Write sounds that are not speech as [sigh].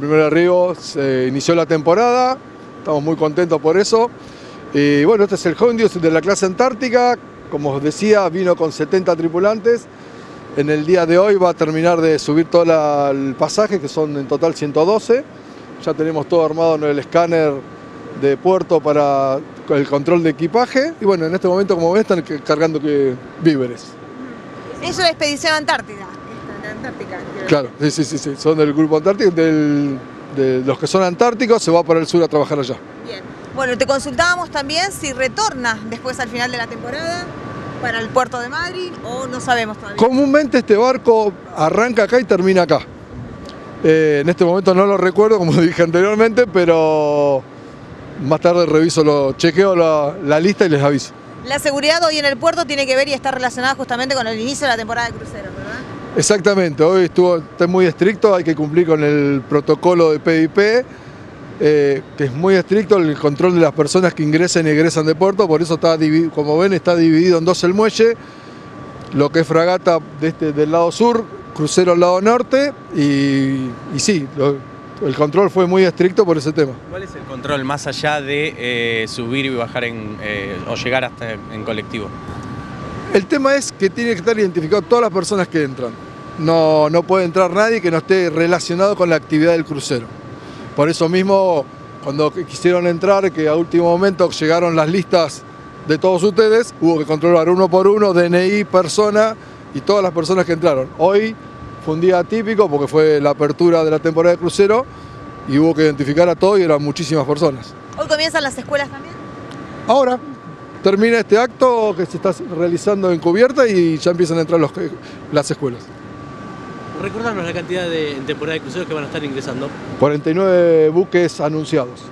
primer arribo se inició la temporada, estamos muy contentos por eso. Y bueno, este es el Hondius de la clase Antártica, como os decía, vino con 70 tripulantes. En el día de hoy va a terminar de subir todo el pasaje, que son en total 112. Ya tenemos todo armado en el escáner de puerto para el control de equipaje. Y bueno, en este momento, como ven, están cargando víveres. Es expedición antártida. Antártica. Claro, sí, sí, sí, sí, son del grupo antártico, del- de los que son antárticos se va para el sur a trabajar allá. Bien. Bueno, te consultábamos también si retorna después al final de la temporada para el puerto de Madrid o no sabemos todavía. Comúnmente este barco arranca acá y termina acá. Eh, en este momento no lo recuerdo, como [laughs] dije anteriormente, pero más tarde reviso, lo, chequeo la, la lista y les aviso. La seguridad hoy en el puerto tiene que ver y está relacionada justamente con el inicio de la temporada de cruceros, ¿verdad? Exactamente, hoy estuvo está muy estricto, hay que cumplir con el protocolo de PIP, eh, que es muy estricto el control de las personas que ingresen y egresan de puerto, por eso está como ven está dividido en dos el muelle, lo que es fragata de este, del lado sur, crucero al lado norte, y, sí, el control fue muy estricto por ese tema. ¿Cuál es el control más allá de eh, subir y bajar en, eh, o llegar hasta en colectivo? El tema es que tiene que estar identificado todas las personas que entran. No, no puede entrar nadie que no esté relacionado con la actividad del crucero. Por eso mismo, cuando quisieron entrar, que a último momento llegaron las listas de todos ustedes, hubo que controlar uno por uno, DNI, persona y todas las personas que entraron. Hoy fue un día típico porque fue la apertura de la temporada de crucero y hubo que identificar a todos y eran muchísimas personas. Hoy comienzan las escuelas también. Ahora termina este acto que se está realizando en cubierta y ya empiezan a entrar los- las escuelas. Recordarnos la cantidad de en temporada de cruceros que van a estar ingresando. 49 buques anunciados.